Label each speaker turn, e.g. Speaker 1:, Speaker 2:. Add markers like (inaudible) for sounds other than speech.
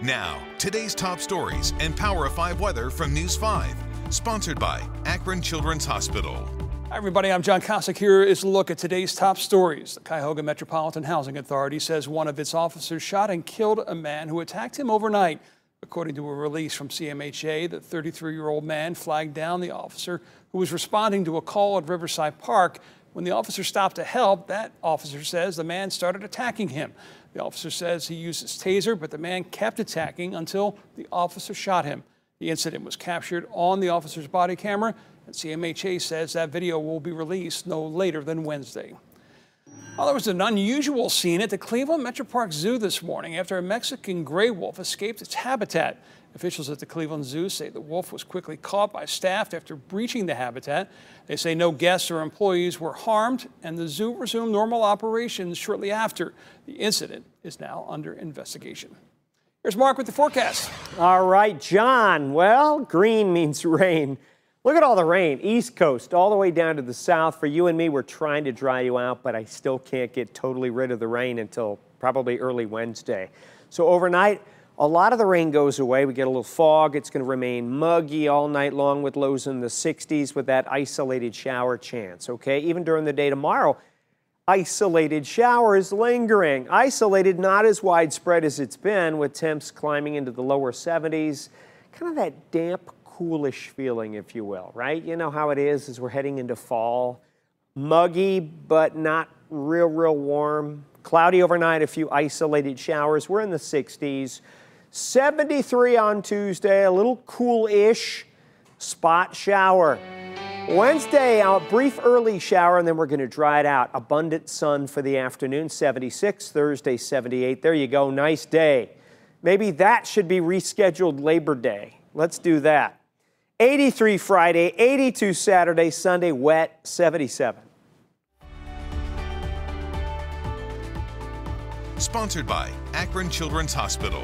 Speaker 1: Now, today's top stories and Power of 5 weather from News 5. Sponsored by Akron Children's Hospital.
Speaker 2: Hi, everybody. I'm John Kosich. Here is a look at today's top stories. The Cuyahoga Metropolitan Housing Authority says one of its officers shot and killed a man who attacked him overnight. According to a release from CMHA, the 33 year old man flagged down the officer who was responding to a call at Riverside Park. When the officer stopped to help, that officer says the man started attacking him. The officer says he used his taser, but the man kept attacking until the officer shot him. The incident was captured on the officer's body camera and CMHA says that video will be released no later than Wednesday. Well, there was an unusual scene at the Cleveland Metro Park Zoo this morning after a Mexican gray wolf escaped its habitat. Officials at the Cleveland Zoo say the wolf was quickly caught by staff after breaching the habitat. They say no guests or employees were harmed, and the zoo resumed normal operations shortly after. The incident is now under investigation. Here's Mark with the forecast.
Speaker 3: All right, John. Well, green means (laughs) rain. Look at all the rain, East Coast, all the way down to the south. For you and me, we're trying to dry you out, but I still can't get totally rid of the rain until probably early Wednesday. So overnight, a lot of the rain goes away. We get a little fog. It's going to remain muggy all night long with lows in the 60s with that isolated shower chance, okay? Even during the day tomorrow, isolated showers lingering. Isolated, not as widespread as it's been, with temps climbing into the lower 70s. Kind of that damp, coolish feeling, if you will, right? You know how it is as we're heading into fall. Muggy, but not real, real warm. Cloudy overnight, a few isolated showers. We're in the 60s. 73 on Tuesday, a little cool-ish spot shower. Wednesday, a brief early shower, and then we're going to dry it out. Abundant sun for the afternoon, 76. Thursday, 78. There you go, nice day. Maybe that should be rescheduled Labor Day. Let's do that. 83 Friday, 82 Saturday, Sunday, wet, 77.
Speaker 1: Sponsored by Akron Children's Hospital.